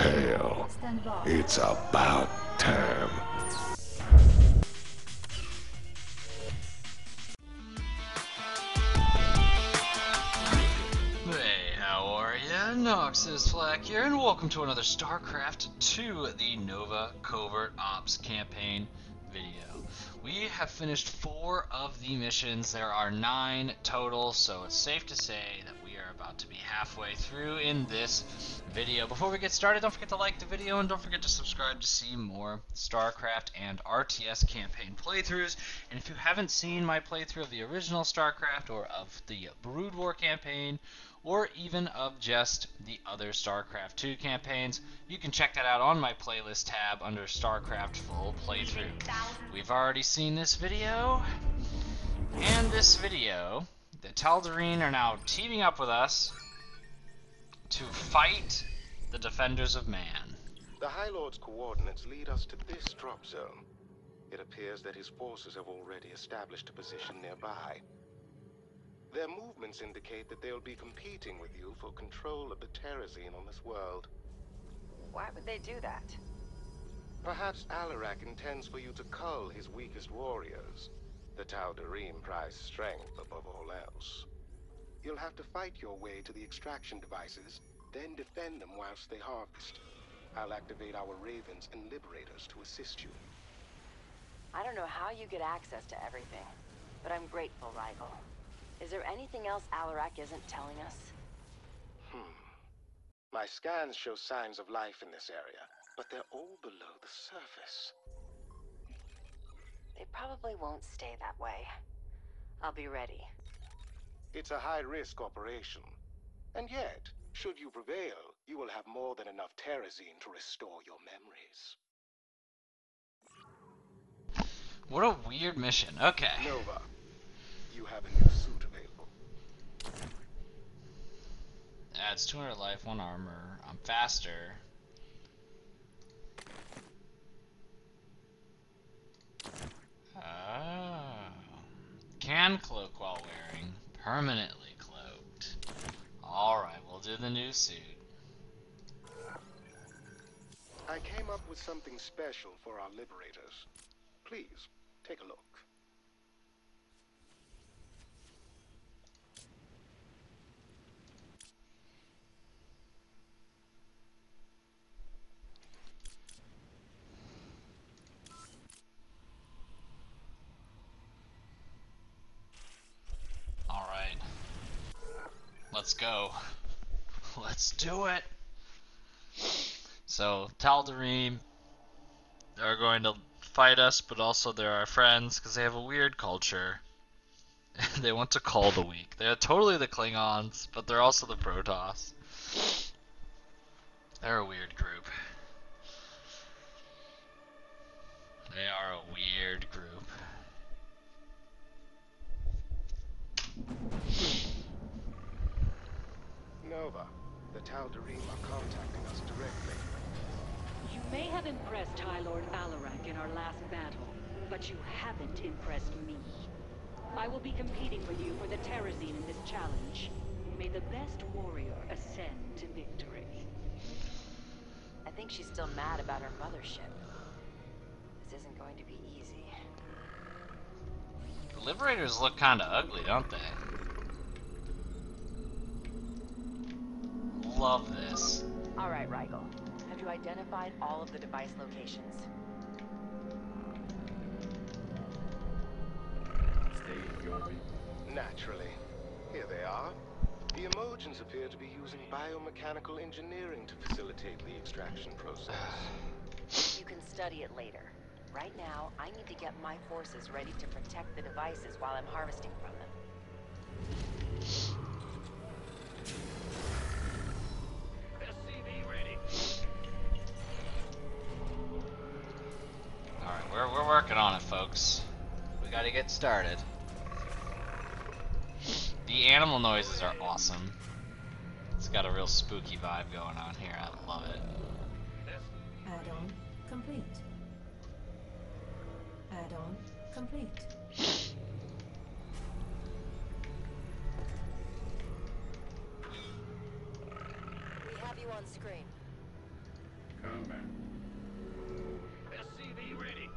Hell, it's about time. Hey, how are ya? Noxis Flak here, and welcome to another StarCraft 2, the Nova Covert Ops campaign video. We have finished four of the missions. There are nine total, so it's safe to say that about to be halfway through in this video. Before we get started, don't forget to like the video and don't forget to subscribe to see more StarCraft and RTS campaign playthroughs. And if you haven't seen my playthrough of the original StarCraft or of the Brood War campaign, or even of just the other StarCraft 2 campaigns, you can check that out on my playlist tab under StarCraft Full Playthrough. We've already seen this video, and this video, the Tal'Darim are now teaming up with us to fight the Defenders of Man. The High Lord's coordinates lead us to this drop zone. It appears that his forces have already established a position nearby. Their movements indicate that they'll be competing with you for control of the Terrazine on this world. Why would they do that? Perhaps Alarak intends for you to cull his weakest warriors. The Tal'Darim prize strength above all else. You'll have to fight your way to the extraction devices, then defend them whilst they harvest. I'll activate our Ravens and Liberators to assist you. I don't know how you get access to everything, but I'm grateful, Rigel. Is there anything else Alarak isn't telling us? Hmm. My scans show signs of life in this area, but they're all below the surface. They probably won't stay that way. I'll be ready. It's a high-risk operation. And yet, should you prevail, you will have more than enough Terrazine to restore your memories. What a weird mission. Okay. Nova, you have a new suit available. Adds 200 life, 1 armor. I'm faster. Oh. Can cloak while wearing. Permanently cloaked. Alright, we'll do the new suit. I came up with something special for our Liberators. Please, take a look. Alright. Let's go. Let's do it! So, Tal'Darim are going to fight us, but also they're our friends because they have a weird culture. they want to call the weak. They're totally the Klingons, but they're also the Protoss. They're a weird group. They are a weird group. Nova, the Tal'Darim are contacting us directly. You may have impressed High Lord Alarak in our last battle, but you haven't impressed me. I will be competing with you for the Terrazine in this challenge. May the best warrior ascend to victory. I think she's still mad about her mothership. This isn't going to be easy. The Liberators look kinda ugly, don't they? Love this. All right, Rigel. Have you identified all of the device locations? Naturally. Here they are. The Umojans appear to be using biomechanical engineering to facilitate the extraction process. You can study it later. Right now, I need to get my forces ready to protect the devices while I'm harvesting from them. Get started. The animal noises are awesome. It's got a real spooky vibe going on here. I love it. Add-on complete. Add-on complete. We have you on screen. coming. SCV ready.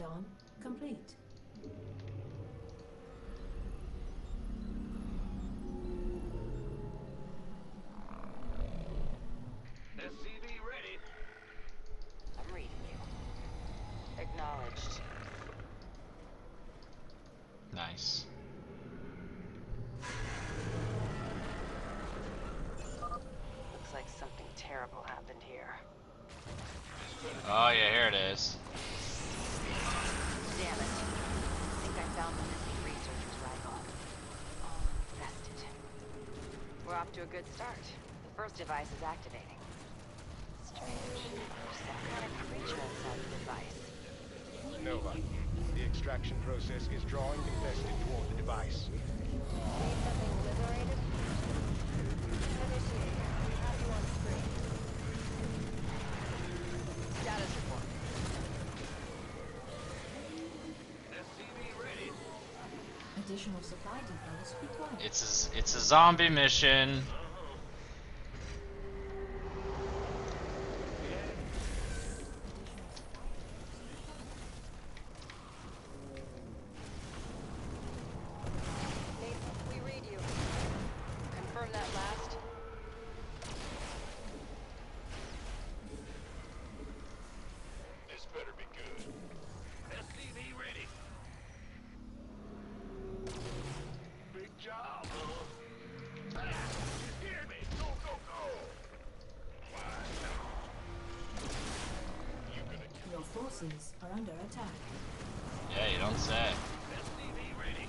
Add-on complete. SCV ready. I'm reading you. Acknowledged. Nice. Looks like something terrible happened here. Oh yeah, here it is. Damn it. I think I found the missing researcher's rifle. All infested. We're off to a good start. The first device is activating. Strange. Some kind of creature inside the device. Nova, the extraction process is drawing the infested toward the device. Need something liberated? Initiate. We have you on screen. Status report. SCV ready. Additional supply depots required. It's a, it's a zombie mission. Under attack. Yeah, you don't say. SCV ready.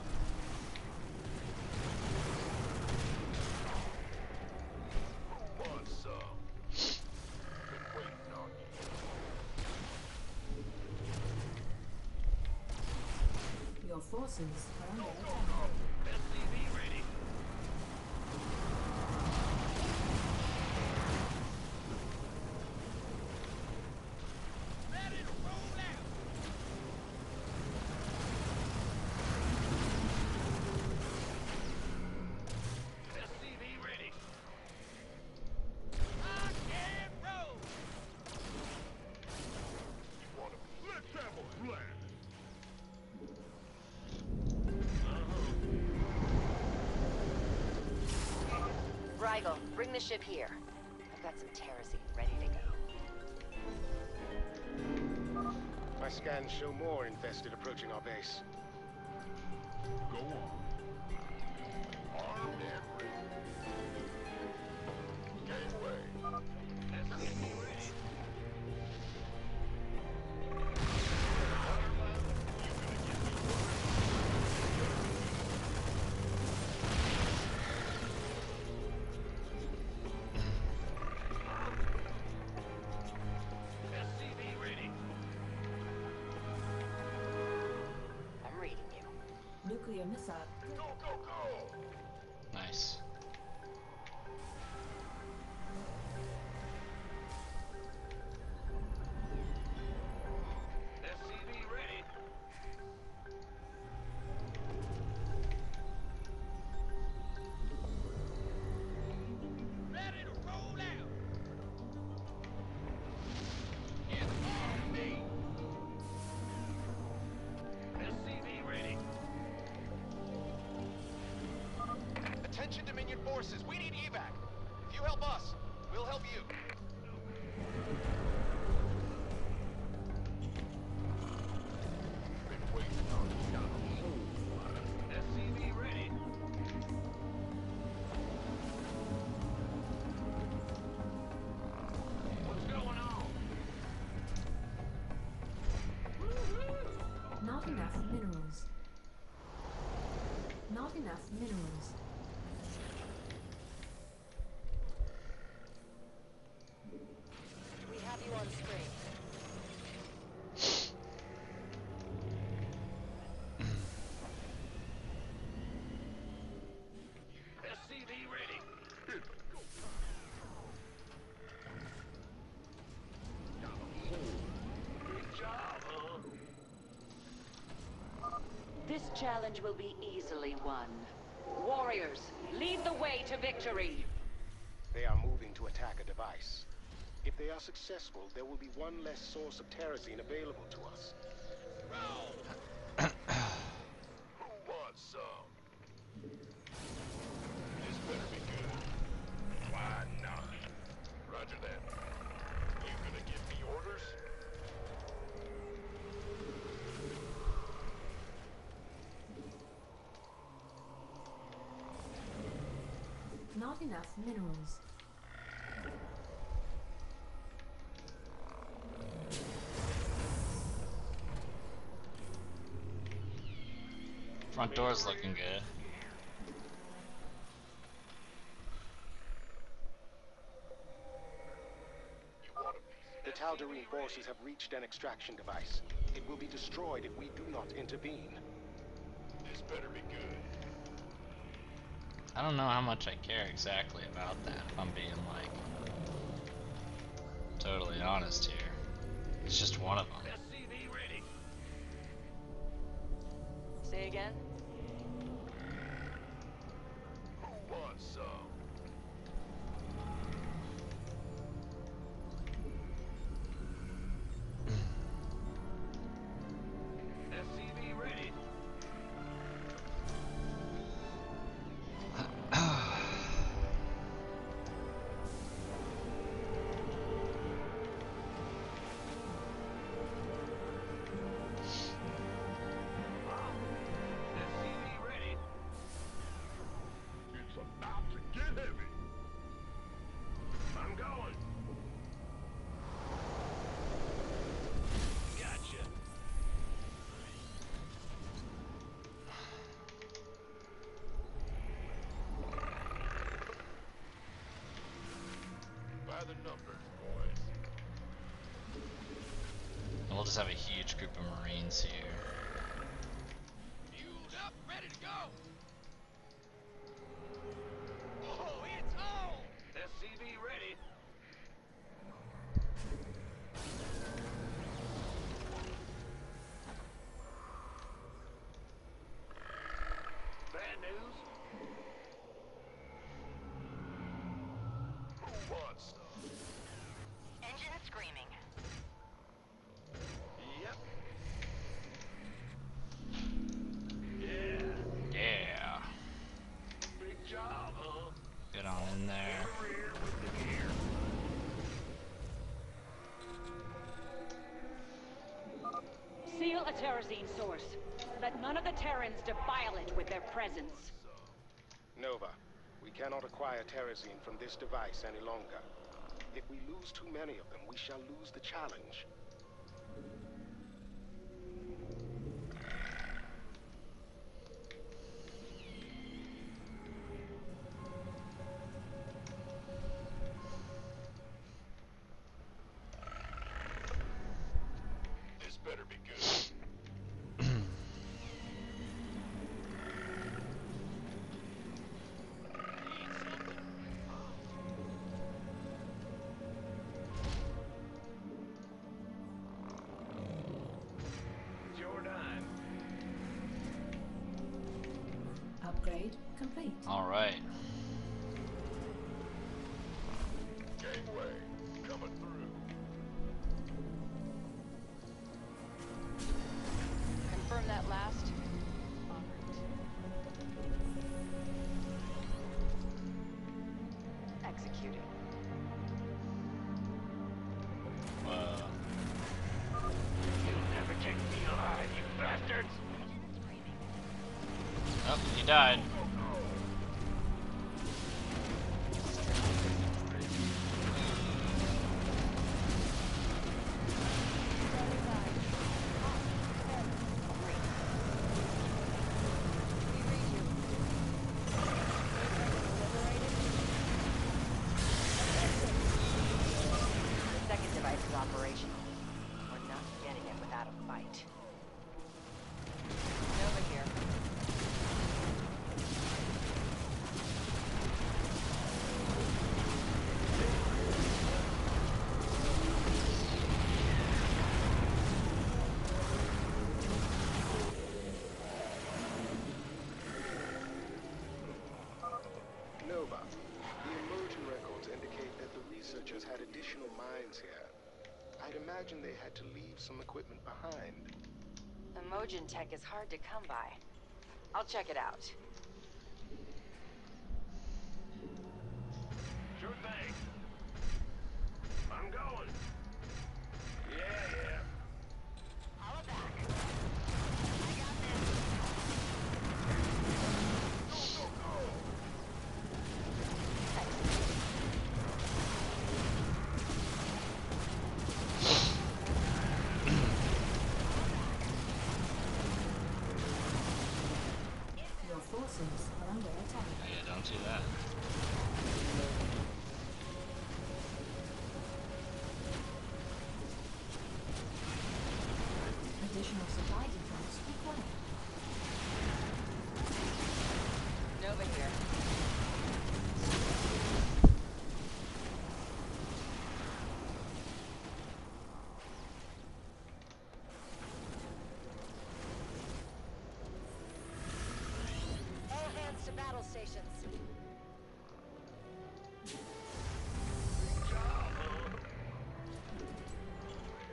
Want some? Been waiting on you. Your forces are under attack. SCV ready. Ready to roll out. SCV ready. Rock and roll. You wanna? Let's have a blast. Rigel, bring the ship here. I've got some terrazine ready to go. My scans show more infested approaching our base. Go on. Armed Attention Dominion forces, we need evac. If you help us, we'll help you. Been waiting on you. SCV ready. What's going on? Not enough minerals. Not enough minerals. Not enough minerals. We have you on screen. SCV ready. Good job, huh? This challenge will be easily won. Warriors, lead the way to victory. They are moving to attack a device. If they are successful, there will be one less source of terrazine available to us. Who wants some? This better be good. Why not? Roger that. You gonna give me orders? Not enough minerals. Front door's looking good. You want a piece? The Tal'Darim forces have reached an extraction device. It will be destroyed if we do not intervene. This better be good. I don't know how much I care exactly about that, if I'm being like totally honest here. It's just one of them. Say again? Just have a huge group of Marines here. Fueled up, ready to go. Oh, it's on! SCV ready. Bad news? Who wants some? Engine screaming. Yep. Yeah. Yeah. Big job, huh? Get on in there. Rear with the gear. Terrazine source. Let none of the Terrans defile it with their presence. Nova, we cannot acquire terrazine from this device any longer. If we lose too many of them, we shall lose the challenge. Alright. Gangway coming through. Confirm that last. You'll never take me alive, you bastards! Oh, he died. operational. We're not getting it without a fight. Nova here. Nova, the Umojan records indicate that the researchers had additional minds imagine they had to leave some equipment behind. The Umojan tech is hard to come by. I'll check it out. Sure thing. I'm going. Yeah, yeah. Holla back. I got this. Go, go, go! Your forces are under attack. Yeah, don't do that. Additional supply depots required. Nova here. All hands to battle stations.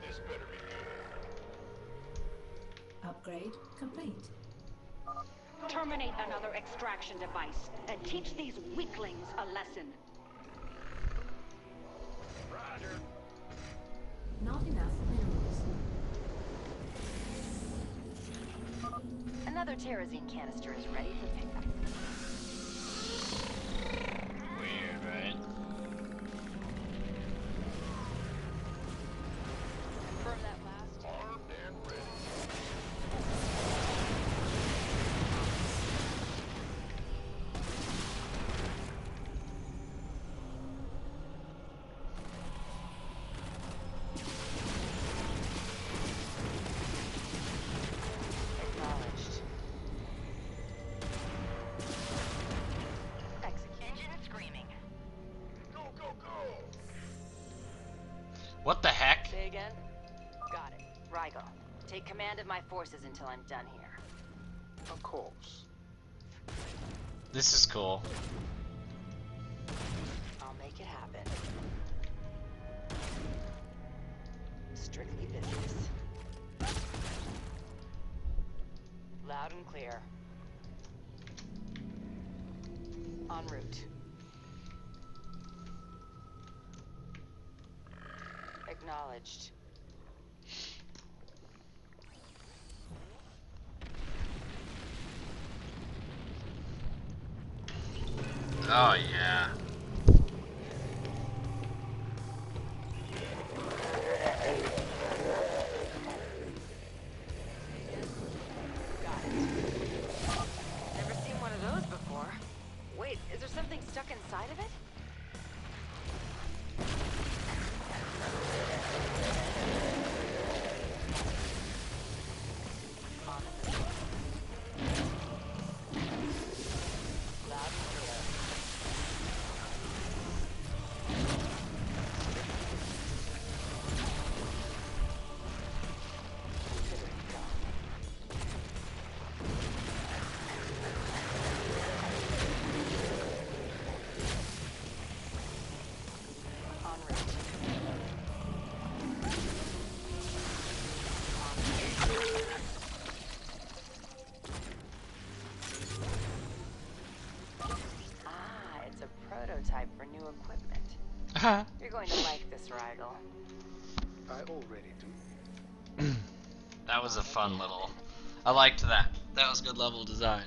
This better be good. Upgrade complete. Terminate another extraction device and teach these weaklings a lesson. Roger. Not enough minerals. Another Terrazine canister is ready for pickup. What the heck? Say again? Got it. Rigel, take command of my forces until I'm done here. Of course. This is cool. I'll make it happen. Strictly business. Loud and clear. En route. Acknowledged. Oh yeah. Going to like this, Rigel. I already do. That was a fun little. I liked that. That was good level design.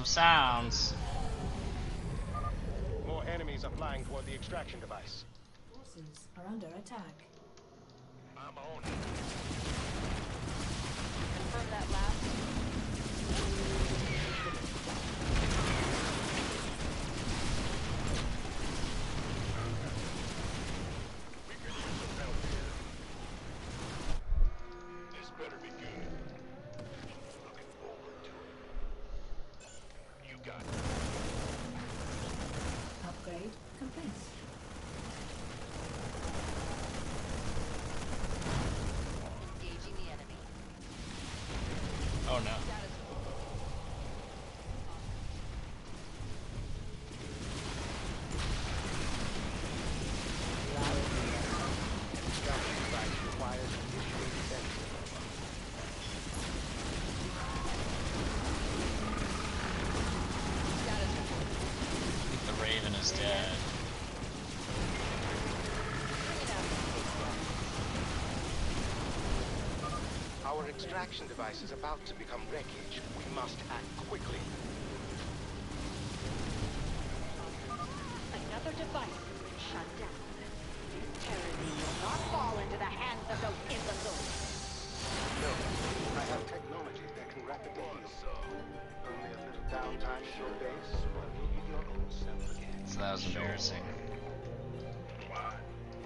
Some sounds. More enemies are flying toward the extraction device. Forces are under attack. I'm on it. Confirm that last. We could use some help here. This better be good. Looking forward to it. You got it. Upgrade complete. Engaging the enemy. Oh no. Status Extraction device requires initiating sensor. status report. I think the Raven is dead. Bring it out. Our extraction device is about to become wreckage. We must act quickly. Another device has been shut down. This Terrazine will not fall into the hands of those imbeciles. No, I have technology that can rapidly heal. Only a little downtime at your base, but you'll be your old self again. So that was embarrassing.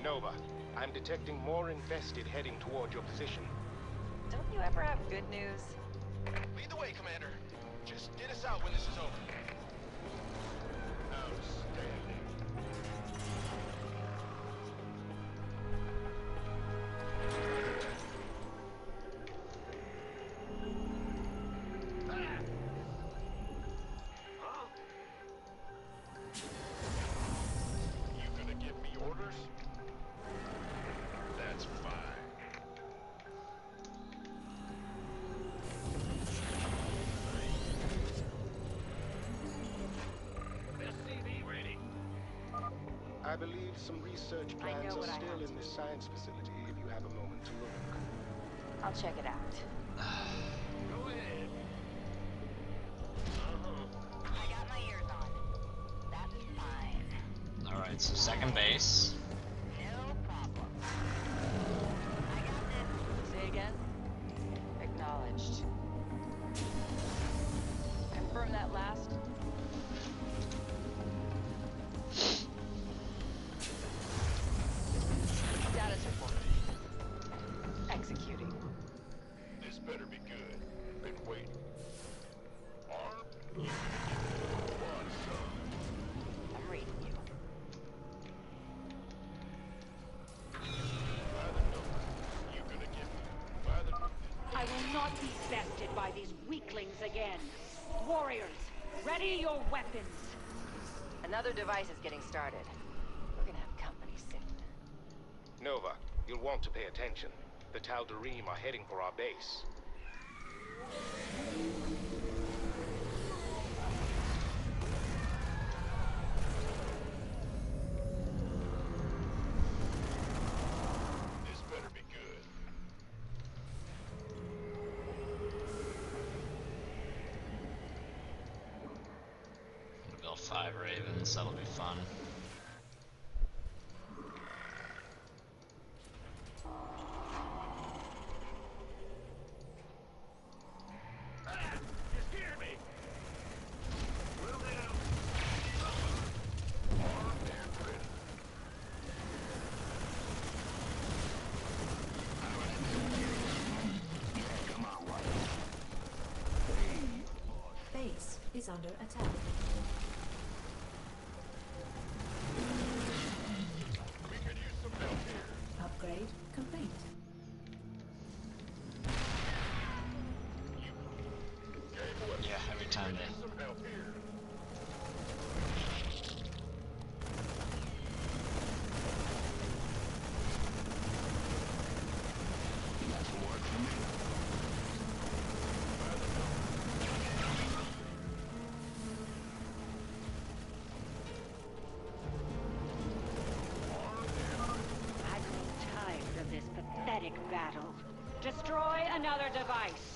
Nova, I'm detecting more infested heading toward your position. Don't you ever have good news? Lead the way, Commander. Just get us out when this is over. Outstanding. Research I plans know are what I still have in to this science facility if you have a moment to look. I'll check it out. Go ahead. Uh-huh. I got my ears on. That's fine. Alright, so second base. Better be good. Been waiting. Arm, you one, son. I'm reading you. By the numbers, you gonna get me. By the... I will not be bested by these weaklings again. Warriors, ready your weapons. Another device is getting started. We're gonna have company soon. Nova, you'll want to pay attention. The Tal'Darim are heading for our base. This better be good. Build five Ravens, that'll be fun. Ah! You scared me! Well now. Armed and ready. Come on, White. Base is under attack. Upgrade complete. Yeah, every time they Destroy another device.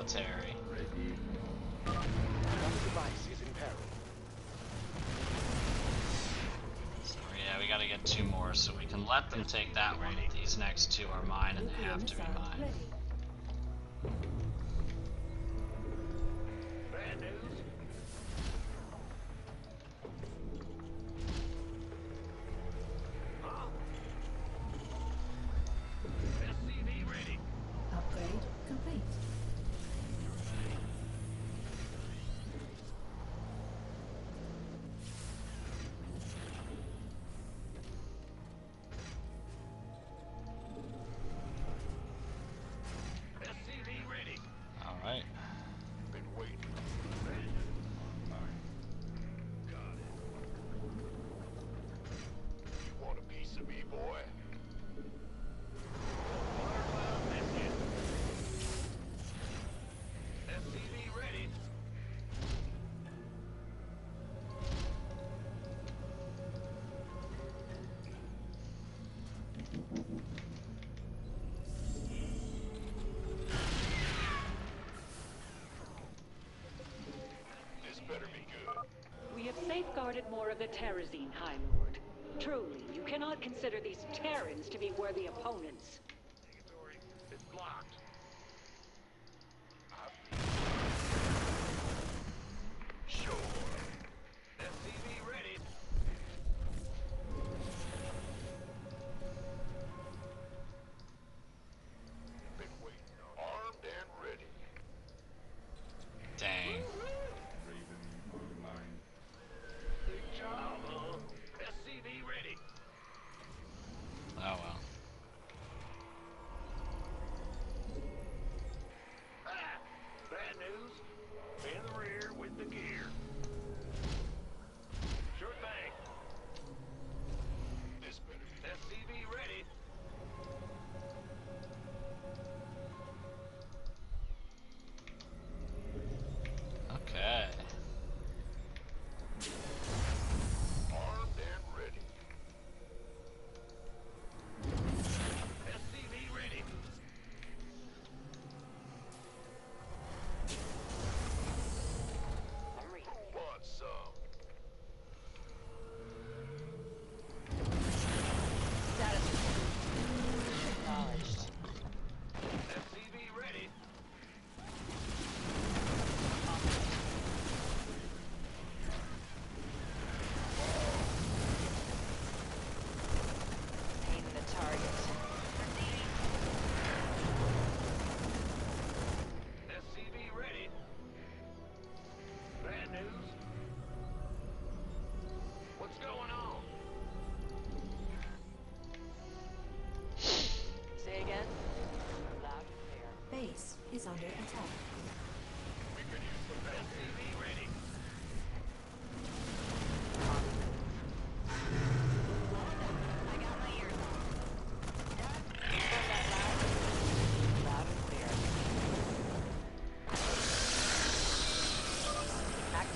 military. So yeah, we gotta get two more so we can let them take that one. These next two are mine and they have to be mine. safeguarded more of the Terrazine, High Lord. Truly, you cannot consider these Terrans to be worthy opponents.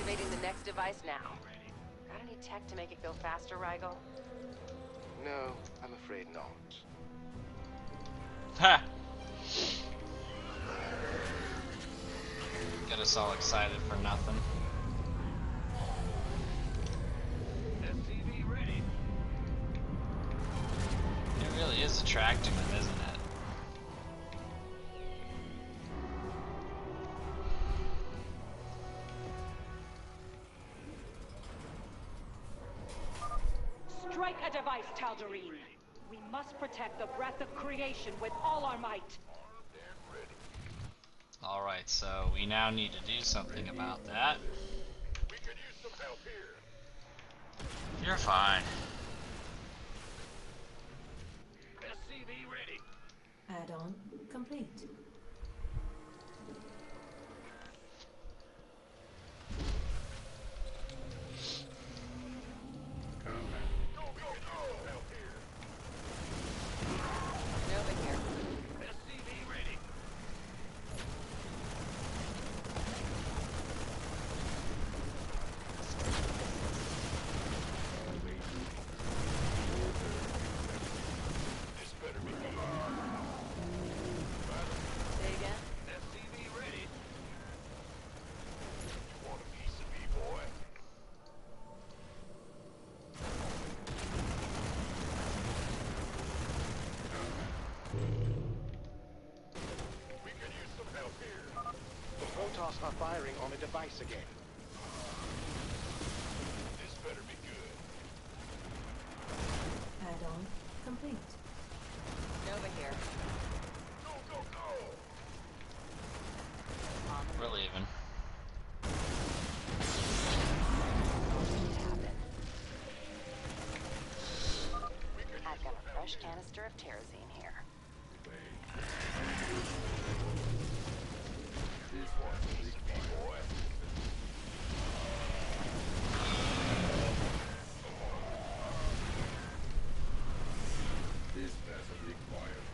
Activating the next device now. Got any tech to make it go faster, Rigel? No, I'm afraid not. Ha! Get us all excited for nothing. It really is attractive, isn't it? Must protect the breath of creation with all our might. Alright, so we now need to do something about that. We could use some help here. You're fine. SCV ready. Add-on complete. Go, go, go. Help here. Nova here. SCV ready. This better be good. Say again? SCV ready. You want a piece of me, boy? We could use some help here. The Protoss are firing on a device again. This better be good. Add-on complete. Nova here. Go, go, go! We're leaving. I've got a fresh canister of Terrazine here. This one piece of me, boy. This vessel requires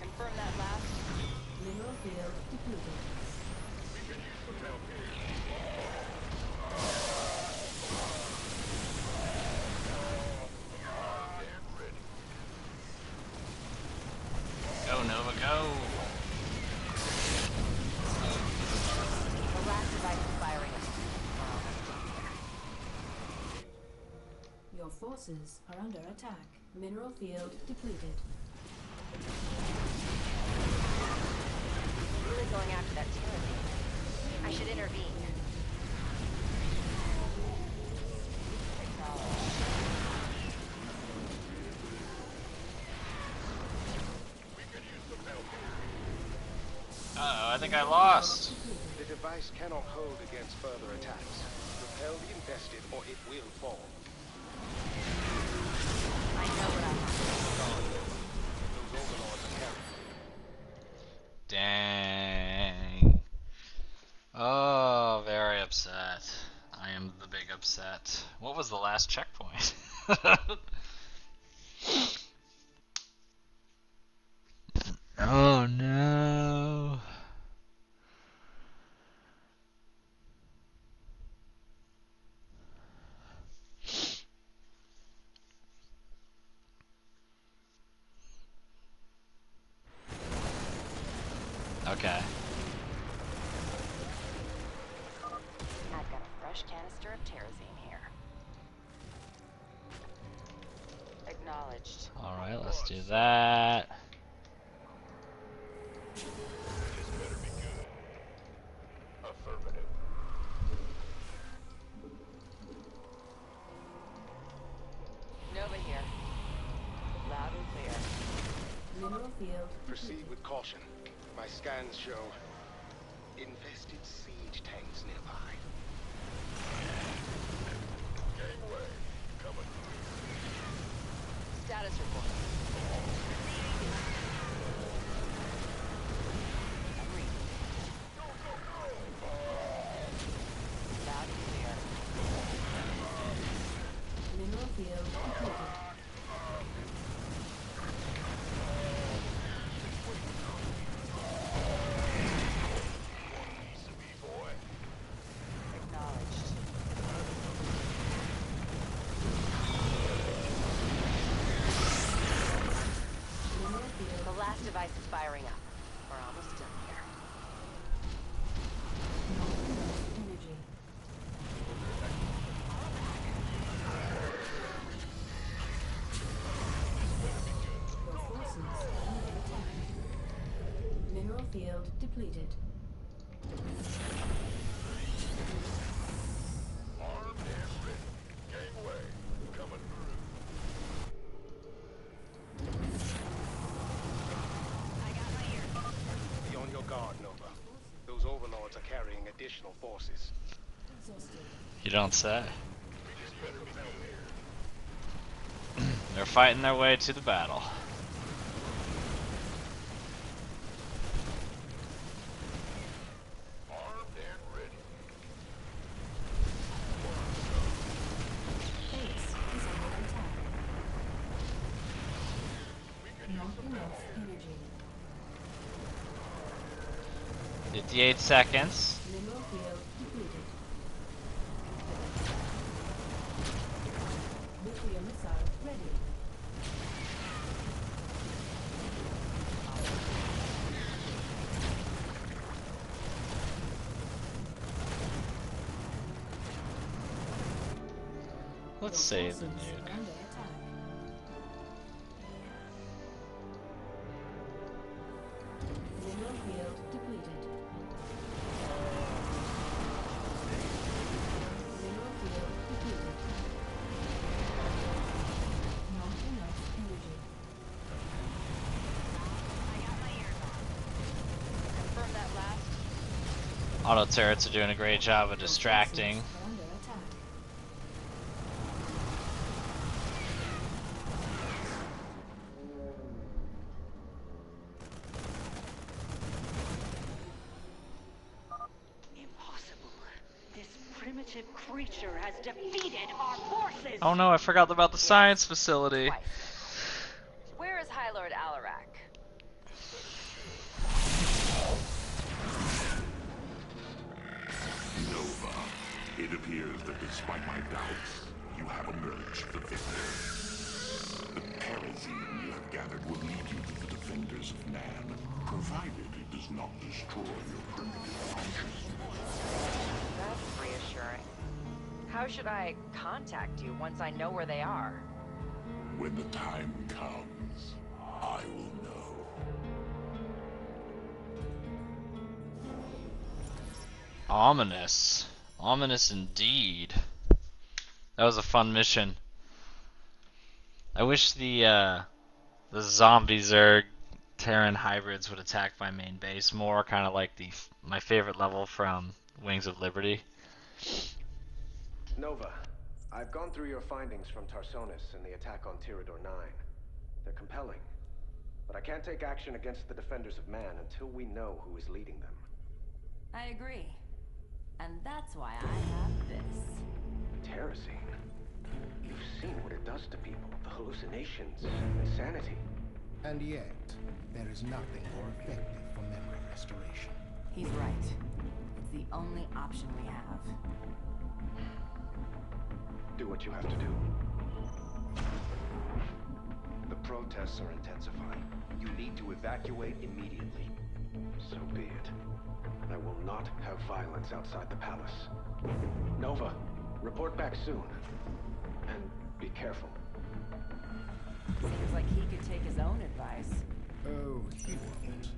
Confirm that last. Mineral field depleted. We could use some help here. Damn ready. Go, Nova, go! The last device is firing up. Your forces are under attack. Mineral field depleted. Really going after that Terrazine. I should intervene. Acknowledged. We could use some help here. Uh oh, I think I lost. The device cannot hold against further attacks. Repel the infested or it will fall. Dang. Oh, very upset. I am the big upset. What was the last checkpoint? Acknowledged. Alright, let's do that. This better be good. Affirmative. Nova here. Loud and clear. Mineral field Proceed with caution. My scans show infested siege tanks nearby. Gangway. Coming. Status report. I'm reading. Loud and clear. mineral field depleted. Piece of me, boy. Acknowledged. Mineral field The last device is firing up. We're almost done here. Guard, Nova. Those overlords are carrying additional forces. You don't say. They're fighting their way to the battle. Armed and ready. Base is under attack. Not enough energy. 58 seconds. Let's save the nuke. Auto turrets are doing a great job of distracting. forces are under attack. Impossible. This primitive creature has defeated our forces! Oh no, I forgot about the science facility. Should I contact you once I know where they are? When the time comes, I will know. Ominous. Ominous indeed. That was a fun mission. I wish the uh, the zombie Zerg Terran hybrids would attack my main base more, kind of like the my favorite level from Wings of Liberty. Nova, I've gone through your findings from Tarsonis and the attack on Tyrador 9. They're compelling. But I can't take action against the Defenders of Man until we know who is leading them. I agree. And that's why I have this. Terrazine. You've seen what it does to people. The hallucinations, insanity. And yet, there is nothing more effective for memory restoration. He's right. It's the only option we have. Do what you have to do. The protests are intensifying. You need to evacuate immediately. So be it. I will not have violence outside the palace. Nova, report back soon. And be careful. Seems like he could take his own advice. Oh, he won't.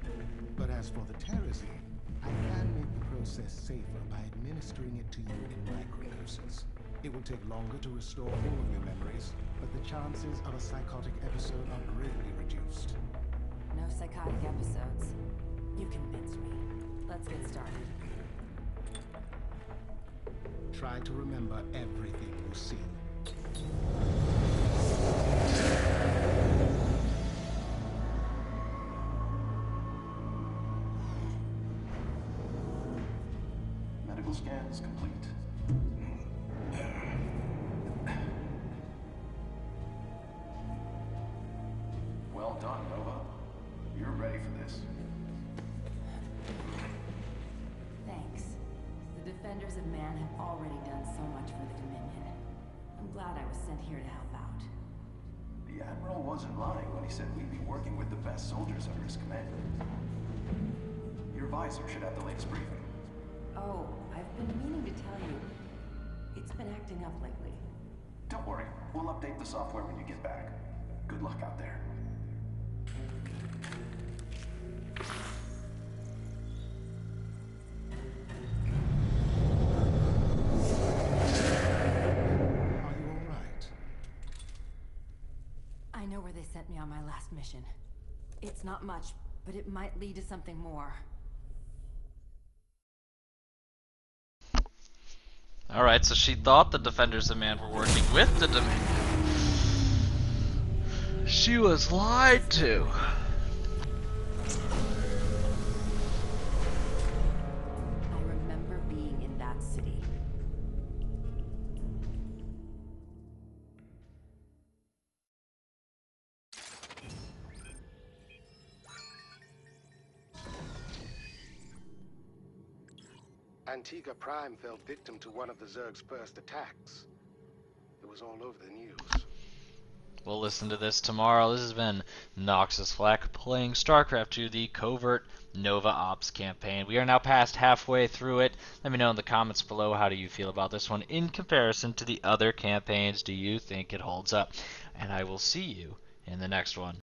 But as for the Terrazine, I can make the process safer by administering it to you in microdoses. It will take longer to restore all of your memories, but the chances of a psychotic episode are greatly reduced. No psychotic episodes. You convinced me. Let's get started. Try to remember everything you see. the software when you get back. Good luck out there. Are you all right? I know where they sent me on my last mission. It's not much, but it might lead to something more. Alright, so she thought the defenders of man were working with the she was lied to. I remember being in that city. Antigua Prime fell victim to one of the Zerg's first attacks. It was all over the news. We'll listen to this tomorrow. This has been Noxis Flak playing StarCraft 2, the Covert Nova Ops campaign. We are now past halfway through it. Let me know in the comments below how do you feel about this one in comparison to the other campaigns. Do you think it holds up? And I will see you in the next one.